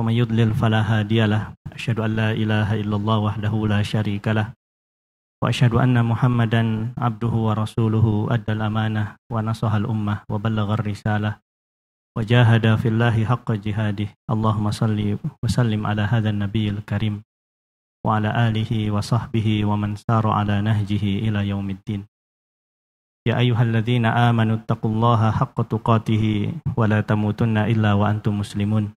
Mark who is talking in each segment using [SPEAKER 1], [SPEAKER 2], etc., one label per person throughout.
[SPEAKER 1] ومن يضلل فلا هادي له. أشهد أن لا إله إلا الله وحده لا شريك له. وأشهد أن محمدا عبده ورسوله أدى الأمانة ونصح الأمة وبلغ الرسالة وجاهد في الله حق جهاده. اللهم صل وسلم على هذا النبي الكريم وعلى آله وصحبه ومن سار على نهجه إلى يوم الدين. يا أيها الذين آمنوا اتقوا الله حق تقاته ولا تموتن إلا وأنتم مسلمون.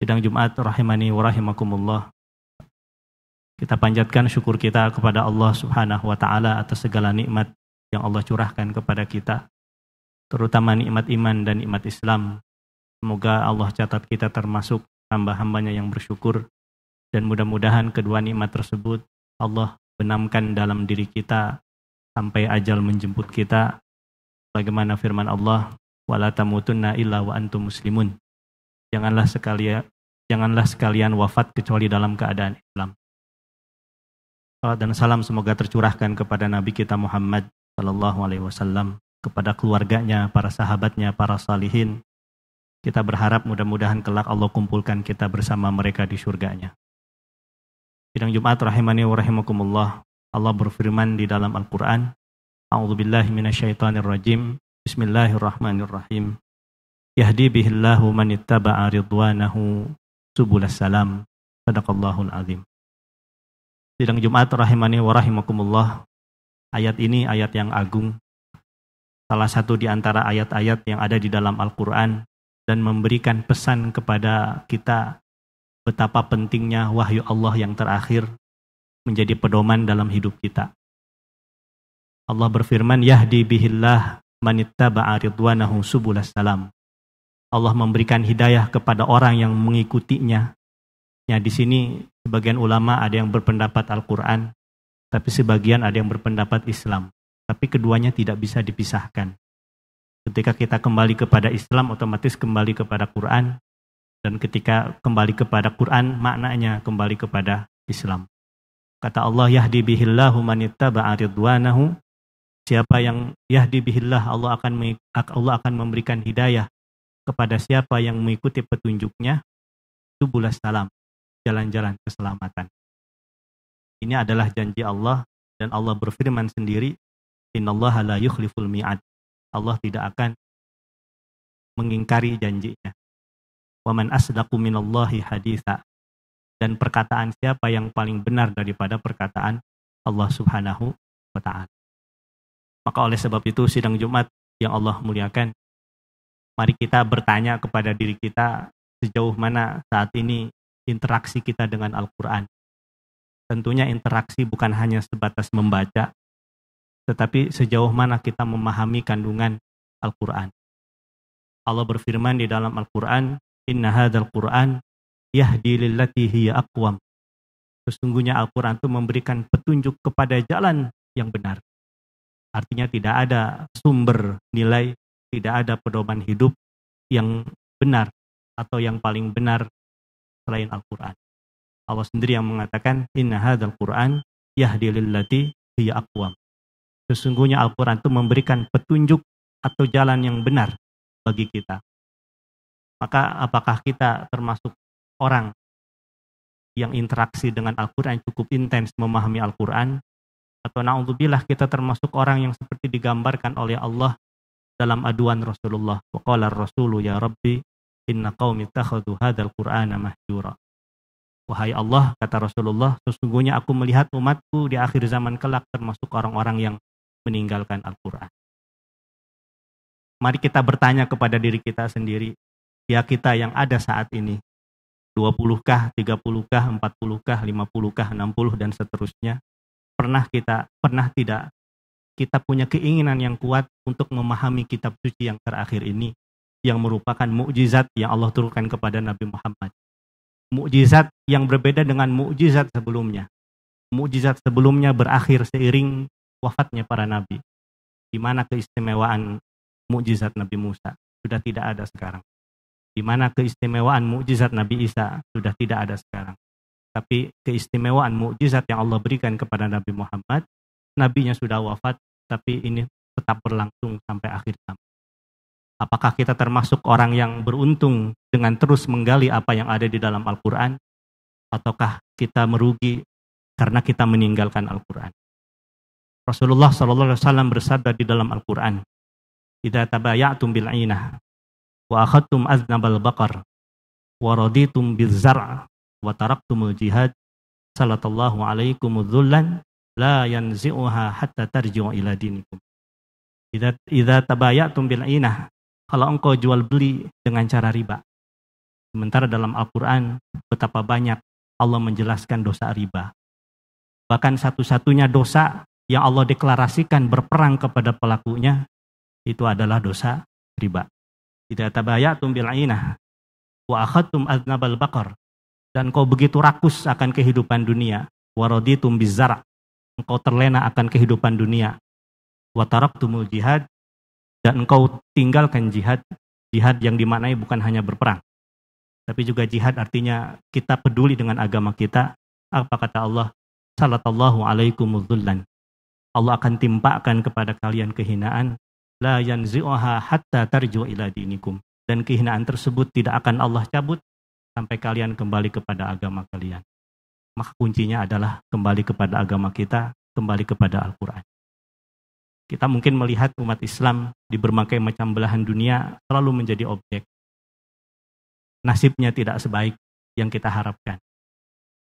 [SPEAKER 1] Sidang Jumat rahimani wa rahimakumullah. Kita panjatkan syukur kita kepada Allah Subhanahu wa taala atas segala nikmat yang Allah curahkan kepada kita, terutama nikmat iman dan nikmat Islam. Semoga Allah catat kita termasuk hamba-hambanya yang bersyukur dan mudah-mudahan kedua nikmat tersebut Allah benamkan dalam diri kita sampai ajal menjemput kita bagaimana firman Allah wala tamutunna illa wa antum muslimun janganlah sekalian janganlah sekalian wafat kecuali dalam keadaan Islam Salam dan salam semoga tercurahkan kepada Nabi kita Muhammad Sallallahu Alaihi Wasallam kepada keluarganya, para sahabatnya, para salihin. Kita berharap mudah-mudahan kelak Allah kumpulkan kita bersama mereka di surganya. Sidang Jumat rahimani wa rahimakumullah. Allah berfirman di dalam Al-Qur'an, A'udzu billahi minasyaitonir rajim. Bismillahirrahmanirrahim. Yahdi bihillahu man ittaba'a ridwanahu subulas salam. Sadaqallahul azim. Sidang Jumat rahimani wa rahimakumullah. Ayat ini ayat yang agung. Salah satu di antara ayat-ayat yang ada di dalam Al-Qur'an dan memberikan pesan kepada kita betapa pentingnya wahyu Allah yang terakhir menjadi pedoman dalam hidup kita. Allah berfirman, Yahdi bihillah manittaba'a ridwanahu subulas salam. Allah memberikan hidayah kepada orang yang mengikutinya. Ya, di sini sebagian ulama ada yang berpendapat Al-Quran, tapi sebagian ada yang berpendapat Islam. Tapi keduanya tidak bisa dipisahkan. Ketika kita kembali kepada Islam, otomatis kembali kepada Quran, dan ketika kembali kepada Quran, maknanya kembali kepada Islam. Kata Allah, Yahdi bihillahu manittaba'a ridwanahu. Siapa yang yahdi bihillah, Allah akan Allah akan memberikan hidayah kepada siapa yang mengikuti petunjuknya. Subulas salam, jalan-jalan keselamatan. Ini adalah janji Allah dan Allah berfirman sendiri, Innallaha la yukhliful mi'ad. Allah tidak akan mengingkari janjinya. Waman asdaqu minallahi haditha. Dan perkataan siapa yang paling benar daripada perkataan Allah Subhanahu wa taala. Maka oleh sebab itu sidang Jumat yang Allah muliakan, mari kita bertanya kepada diri kita sejauh mana saat ini interaksi kita dengan Al-Qur'an. Tentunya interaksi bukan hanya sebatas membaca, tetapi sejauh mana kita memahami kandungan Al-Qur'an. Allah berfirman di dalam Al-Qur'an, Inna hadzal Qur'an yahdi lillati hiya aqwam. Sesungguhnya Al-Qur'an itu memberikan petunjuk kepada jalan yang benar. Artinya tidak ada sumber nilai, tidak ada pedoman hidup yang benar atau yang paling benar selain Al-Qur'an. Allah sendiri yang mengatakan inna hadzal Qur'an yahdi lillati hiya aqwam. Sesungguhnya Al-Qur'an itu memberikan petunjuk atau jalan yang benar bagi kita. Maka apakah kita termasuk orang yang interaksi dengan Al-Quran cukup intens memahami Al-Quran? Atau na'udzubillah kita termasuk orang yang seperti digambarkan oleh Allah dalam aduan Rasulullah. Waqala rasulu ya Rabbi inna qawmi takhadu hadal Qur'ana mahjura. Wahai Allah, kata Rasulullah, sesungguhnya aku melihat umatku di akhir zaman kelak termasuk orang-orang yang meninggalkan Al-Quran. Mari kita bertanya kepada diri kita sendiri, ya kita yang ada saat ini, 20-kah, 30-kah, 40-kah, 50-kah, 60 dan seterusnya. Pernah kita, pernah tidak kita punya keinginan yang kuat untuk memahami kitab suci yang terakhir ini yang merupakan mukjizat yang Allah turunkan kepada Nabi Muhammad mukjizat yang berbeda dengan mukjizat sebelumnya. Mukjizat sebelumnya berakhir seiring wafatnya para nabi. Di mana keistimewaan mukjizat Nabi Musa sudah tidak ada sekarang. Di mana keistimewaan mukjizat Nabi Isa sudah tidak ada sekarang. Tapi keistimewaan mukjizat yang Allah berikan kepada Nabi Muhammad, nabinya sudah wafat, tapi ini tetap berlangsung sampai akhir zaman. Apakah kita termasuk orang yang beruntung dengan terus menggali apa yang ada di dalam Al-Quran? Ataukah kita merugi karena kita meninggalkan Al-Quran? Rasulullah SAW bersabda di dalam Al-Quran, "Idza tabayatum bil ainah wa akhadtum aznabal baqar wa raditum bil zar' wa taraktumul jihad, salatallahu alaikum dhullan la yanzi'uha hatta tarji'u ila dinikum." Idza idza tabayatum bil ainah kalau engkau jual beli dengan cara riba. Sementara dalam Al-Quran betapa banyak Allah menjelaskan dosa riba. Bahkan satu-satunya dosa yang Allah deklarasikan berperang kepada pelakunya itu adalah dosa riba. Tidak tabayatum bil ainah wa akhadtum aznabal bakar dan kau begitu rakus akan kehidupan dunia waraditum bizara engkau terlena akan kehidupan dunia wa taraktumul jihad dan engkau tinggalkan jihad, jihad yang dimaknai bukan hanya berperang, tapi juga jihad artinya kita peduli dengan agama kita. Apa kata Allah? Salatallahu alaikum dzullan. Allah akan timpakan kepada kalian kehinaan la yanzi'uha hatta tarju ila dinikum dan kehinaan tersebut tidak akan Allah cabut sampai kalian kembali kepada agama kalian. Maka kuncinya adalah kembali kepada agama kita, kembali kepada Al-Qur'an. Kita mungkin melihat umat Islam di berbagai macam belahan dunia selalu menjadi objek. Nasibnya tidak sebaik yang kita harapkan.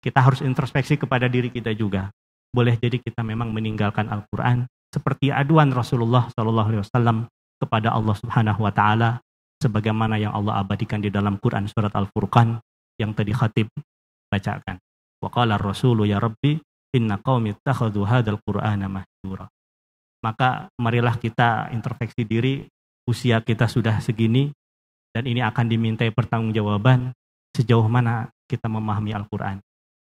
[SPEAKER 1] Kita harus introspeksi kepada diri kita juga. Boleh jadi kita memang meninggalkan Al-Quran seperti aduan Rasulullah SAW kepada Allah Subhanahu Wa Taala, sebagaimana yang Allah abadikan di dalam Quran surat Al-Furqan yang tadi khatib bacakan. Wa qala Rasulu ya Rabbi inna qaumi ittakhadhu hadzal Qur'ana mahjura. Maka marilah kita introspeksi diri usia kita sudah segini dan ini akan dimintai pertanggungjawaban sejauh mana kita memahami Al-Quran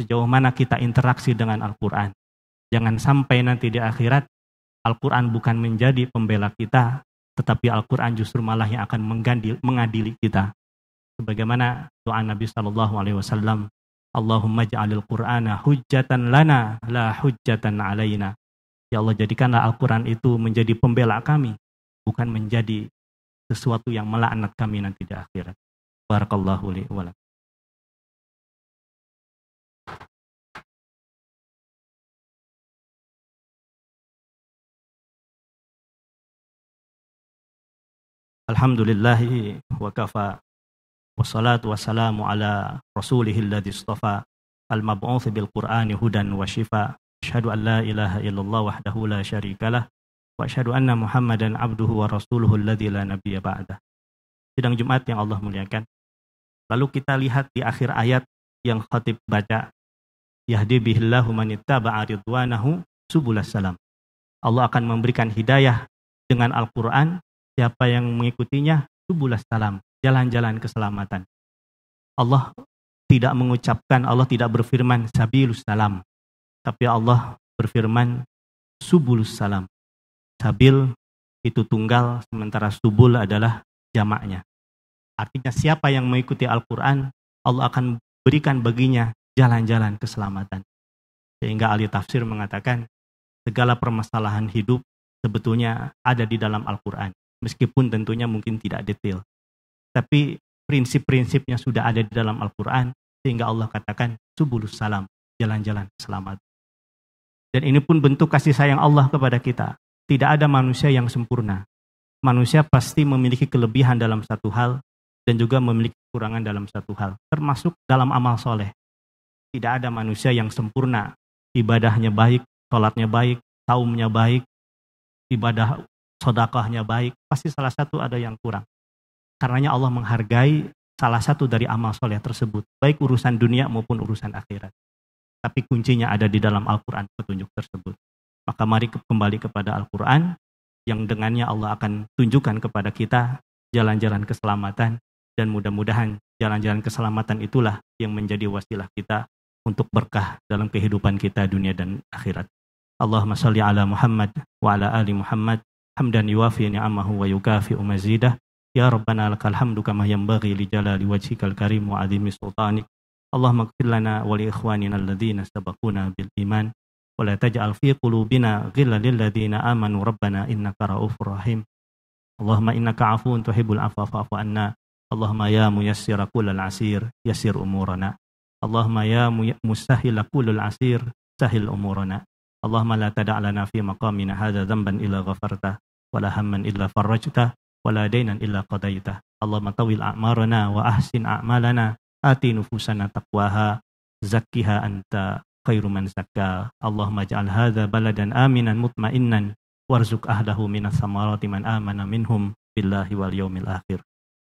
[SPEAKER 1] sejauh mana kita interaksi dengan Al-Quran. Jangan sampai nanti di akhirat Al-Quran bukan menjadi pembela kita tetapi Al-Quran justru malah yang akan mengadili kita. Sebagaimana doa Nabi Shallallahu Alaihi Wasallam Allahumma ja'alil Qur'ana hujjatan lana la hujjatan alaina. Ya Allah jadikanlah Al-Quran itu menjadi pembela kami, bukan menjadi sesuatu yang melaknat kami nanti di akhirat. Barakallahu li wa Alhamdulillahi wa kafa wassalatu wassalamu ala rasulihil ladzi istafa al-mab'uts bil qur'ani hudan wa shifa Asyhadu an la ilaha illallah wahdahu la syarikalah wa asyhadu anna Muhammadan abduhu wa rasuluhu alladzi la nabiyya ba'dah. Sidang Jumat yang Allah muliakan. Lalu kita lihat di akhir ayat yang khatib baca yahdi bihillahu man ittaba'a ridwanahu subulas salam. Allah akan memberikan hidayah dengan Al-Qur'an siapa yang mengikutinya subulas salam, jalan-jalan keselamatan. Allah tidak mengucapkan, Allah tidak berfirman sabilus salam, tapi Allah berfirman, subulus salam. Sabil itu tunggal, sementara subul adalah jamaknya. Artinya siapa yang mengikuti Al-Quran, Allah akan berikan baginya jalan-jalan keselamatan. Sehingga ahli tafsir mengatakan, segala permasalahan hidup sebetulnya ada di dalam Al-Quran. Meskipun tentunya mungkin tidak detail. Tapi prinsip-prinsipnya sudah ada di dalam Al-Quran, sehingga Allah katakan, subulus salam, jalan-jalan selamat. Dan ini pun bentuk kasih sayang Allah kepada kita. Tidak ada manusia yang sempurna. Manusia pasti memiliki kelebihan dalam satu hal dan juga memiliki kekurangan dalam satu hal, termasuk dalam amal soleh. Tidak ada manusia yang sempurna. Ibadahnya baik, sholatnya baik, saumnya baik, ibadah sodakahnya baik. Pasti salah satu ada yang kurang. Karenanya Allah menghargai salah satu dari amal soleh tersebut. Baik urusan dunia maupun urusan akhirat. Tapi kuncinya ada di dalam Al-Quran petunjuk tersebut. Maka mari kembali kepada Al-Quran yang dengannya Allah akan tunjukkan kepada kita jalan-jalan keselamatan dan mudah-mudahan jalan-jalan keselamatan itulah yang menjadi wasilah kita untuk berkah dalam kehidupan kita dunia dan akhirat. Allahumma salli ala Muhammad wa ala ali Muhammad hamdan yuwafi ni'amahu wa yukafi umazidah ya rabbana lakal hamdu kama yanbaghi li jalali wajhikal karim wa azimi sultanik. Allahumma ighfir lana wa li ikhwanina alladhina sabaquna bil iman. Wa la taj'al fi qulubina ghillan lil ladzina amanu rabbana innaka raufur rahim. Allahumma innaka afuwun tuhibbul afwa fa'fu anna. Allahumma ya muyassira kullal asir yassir umurana. Allahumma ya musahila kullal asir sahil umurana. Allahumma la tada' lana fi maqamina hadha dhanban illa ghafarta wala hamman illa farajta wala dainan illa qadaita. Allahumma tawil a'marana wa ahsin a'malana ati nufusana taqwaha zakkiha anta khairu man zakka. Allahumma ja'al hadha baladan aminan mutmainnan warzuq ahlahu minas samarati man amana minhum billahi wal yawmil akhir.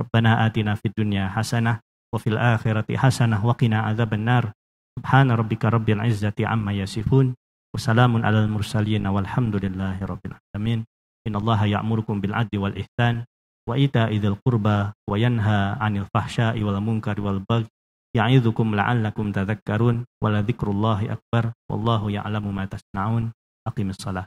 [SPEAKER 1] Rabbana atina fid dunya hasanah wa fil akhirati hasanah wa qina adzabannar. Subhana rabbika rabbil izzati amma yasifun. Wassalamun alal mursalin walhamdulillahi rabbil alamin. Innallaha ya'murukum bil adli wal ihsan wa ita'i dzil qurba wa yanha 'anil fahsya'i wal munkari wal baghi ya'idzukum la'allakum tadhakkarun wa la dzikrullahi akbar. Wallahu ya'lamu ma tasna'un. Aqimis salah